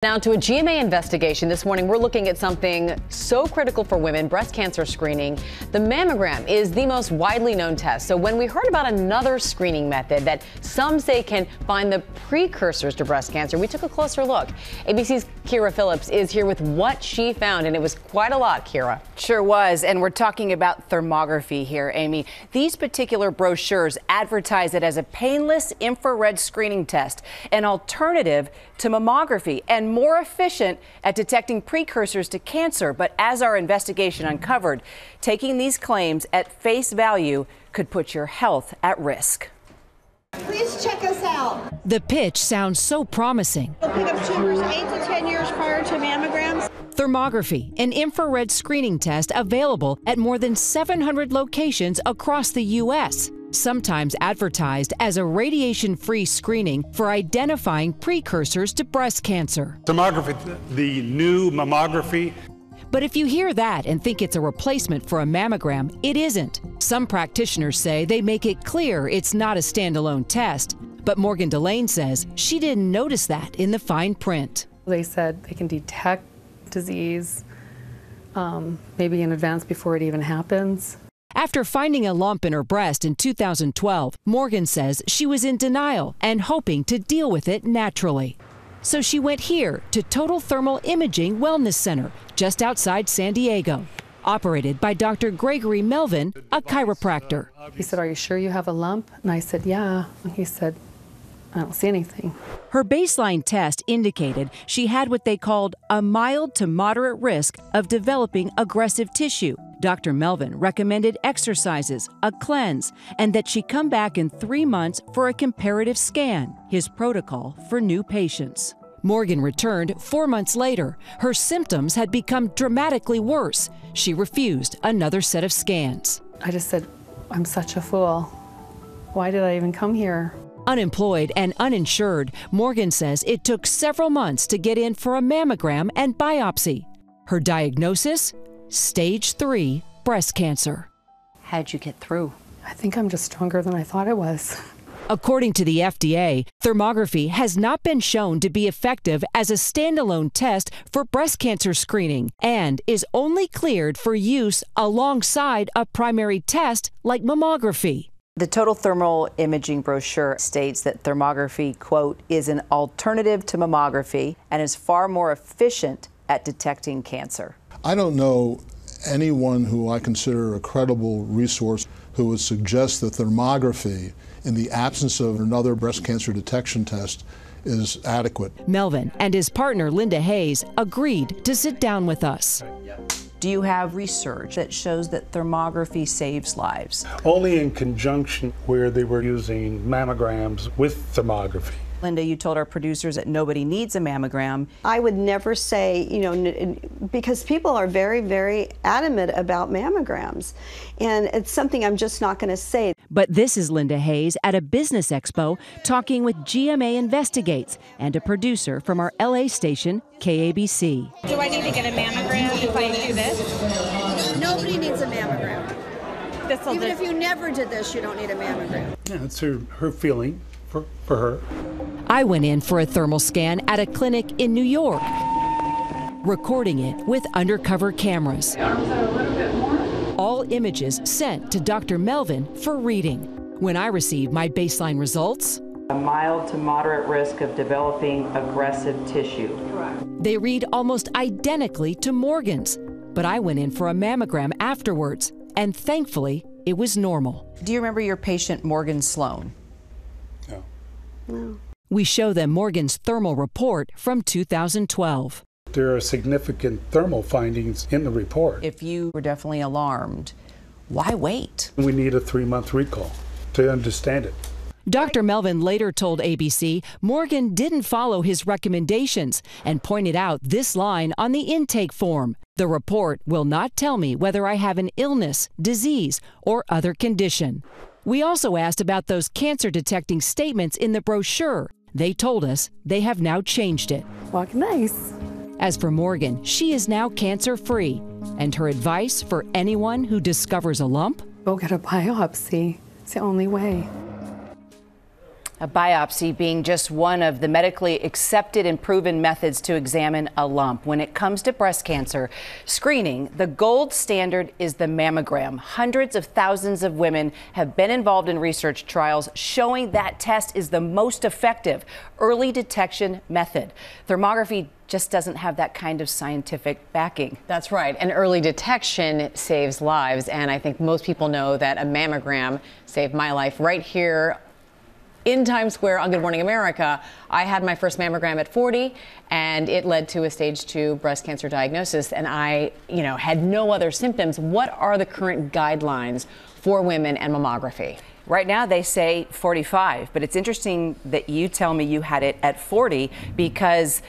Now to a GMA investigation. This morning, we're looking at something so critical for women, breast cancer screening. The mammogram is the most widely known test. So when we heard about another screening method that some say can find the precursors to breast cancer, we took a closer look. ABC's Kyra Phillips is here with what she found, and it was quite a lot, Kyra. Sure was, and we're talking about thermography here, Amy. These particular brochures advertise it as a painless infrared screening test, an alternative to mammography, and more efficient at detecting precursors to cancer. But as our investigation uncovered, taking these claims at face value could put your health at risk. Please check us out. The pitch sounds so promising. We'll pick up tumors 8 to 10 years prior to mammograms. Thermography, an infrared screening test available at more than 700 locations across the U.S sometimes advertised as a radiation free screening for identifying precursors to breast cancer. Thermography, the new mammography. But if you hear that and think it's a replacement for a mammogram, it isn't. Some practitioners say they make it clear it's not a standalone test. But Morgan Delane says she didn't notice that in the fine print. They said they can detect disease um, maybe in advance before it even happens. After finding a lump in her breast in 2012, Morgan says she was in denial and hoping to deal with it naturally. So she went here to Total Thermal Imaging Wellness Center, just outside San Diego, operated by Dr. Gregory Melvin, a chiropractor. He said, Are you sure you have a lump? And I said, Yeah. And he said, I don't see anything. Her baseline test indicated she had what they called a mild to moderate risk of developing aggressive tissue Dr. Melvin recommended exercises, a cleanse, and that she come back in three months for a comparative scan, his protocol for new patients. Morgan returned four months later. Her symptoms had become dramatically worse. She refused another set of scans. I just said, I'm such a fool. Why did I even come here? Unemployed and uninsured, Morgan says it took several months to get in for a mammogram and biopsy. Her diagnosis? stage three breast cancer. How'd you get through? I think I'm just stronger than I thought I was. According to the FDA, thermography has not been shown to be effective as a standalone test for breast cancer screening and is only cleared for use alongside a primary test like mammography. The Total Thermal Imaging brochure states that thermography, quote, is an alternative to mammography and is far more efficient at detecting cancer. I don't know anyone who I consider a credible resource who would suggest that thermography, in the absence of another breast cancer detection test, is adequate. Melvin and his partner Linda Hayes agreed to sit down with us. Do you have research that shows that thermography saves lives? Only in conjunction where they were using mammograms with thermography. Linda, you told our producers that nobody needs a mammogram. I would never say, you know, because people are very, very adamant about mammograms. And it's something I'm just not going to say. But this is Linda Hayes at a business expo talking with GMA Investigates and a producer from our LA station, KABC. Do I need to get a mammogram if I do this? Nobody needs a mammogram. This'll Even if you never did this, you don't need a mammogram. Yeah, it's her, her feeling for, for her. I went in for a thermal scan at a clinic in New York, recording it with undercover cameras. All images sent to Dr. Melvin for reading. When I receive my baseline results, a mild to moderate risk of developing aggressive tissue. They read almost identically to Morgan's, but I went in for a mammogram afterwards, and thankfully, it was normal. Do you remember your patient, Morgan Sloan? No. We show them Morgan's thermal report from 2012. There are significant thermal findings in the report. If you were definitely alarmed, why wait? We need a three month recall to understand it. Dr. Melvin later told ABC Morgan didn't follow his recommendations and pointed out this line on the intake form. The report will not tell me whether I have an illness, disease, or other condition. We also asked about those cancer detecting statements in the brochure. They told us they have now changed it. Walk nice. As for Morgan, she is now cancer free. And her advice for anyone who discovers a lump? Go get a biopsy. It's the only way. A biopsy being just one of the medically accepted and proven methods to examine a lump. When it comes to breast cancer screening, the gold standard is the mammogram. Hundreds of thousands of women have been involved in research trials showing that test is the most effective early detection method. Thermography just doesn't have that kind of scientific backing. That's right. And early detection saves lives. And I think most people know that a mammogram saved my life right here in Times Square on Good Morning America. I had my first mammogram at 40 and it led to a stage 2 breast cancer diagnosis and I, you know, had no other symptoms. What are the current guidelines for women and mammography? Right now, they say 45, but it's interesting that you tell me you had it at 40 because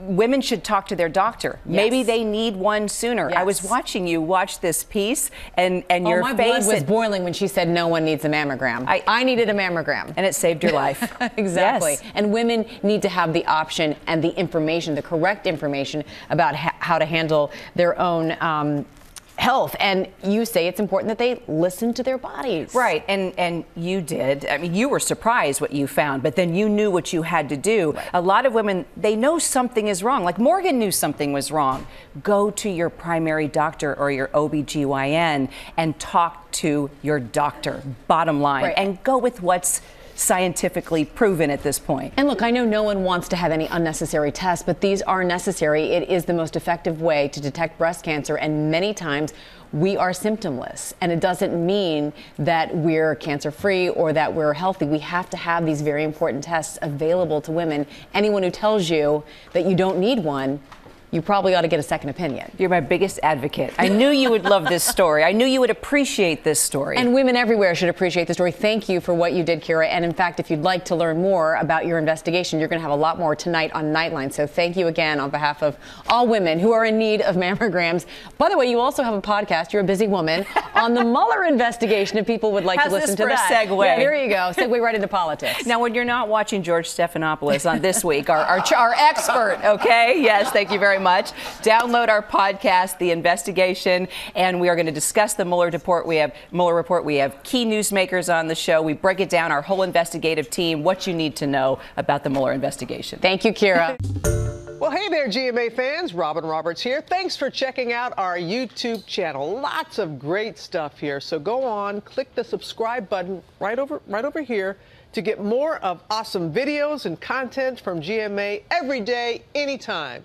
women should talk to their doctor. Yes. Maybe they need one sooner. Yes. I was watching you watch this piece, and and oh, your my face blood was boiling when she said no one needs a mammogram. I, I needed a mammogram, and it saved your life. exactly. Yes. And women need to have the option and the information, the correct information about ha- how to handle their own. Um, health and you say it's important that they listen to their bodies. Right and and you did. I mean you were surprised what you found but then you knew what you had to do. Right. a lot of women they know something is wrong. Like morgan knew something was wrong. Go to your primary doctor or your obgyn and talk to your doctor bottom line right. and go with what's scientifically proven at this point. And look, I know no one wants to have any unnecessary tests, but these are necessary. It is the most effective way to detect breast cancer, and many times we are symptomless. And it doesn't mean that we're cancer free or that we're healthy. We have to have these very important tests available to women. Anyone who tells you that you don't need one you probably ought to get a second opinion. You're my biggest advocate. I knew you would love this story. I knew you would appreciate this story. And women everywhere should appreciate the story. Thank you for what you did, Kyra. And in fact, if you'd like to learn more about your investigation, you're going to have a lot more tonight on Nightline. So thank you again on behalf of all women who are in need of mammograms. By the way, you also have a podcast. You're a busy woman on the Mueller investigation. If people would like How's to listen to that, segue? Yeah, there you go. Segue right into politics. Now, when you're not watching George Stephanopoulos on this week, our, our, our expert, okay? Yes, thank you very much. Down download our podcast, The Investigation, and we are going to discuss the Mueller report. We have Mueller report. We have key newsmakers on the show. We break it down, our whole investigative team, what you need to know about the Mueller investigation. Thank you, Kyra. Well, hey there, GMA fans. Robin Roberts here. Thanks for checking out our YouTube channel. Lots of great stuff here. So go on, click the subscribe button right over right over here to get more of awesome videos and content from GMA every day, anytime.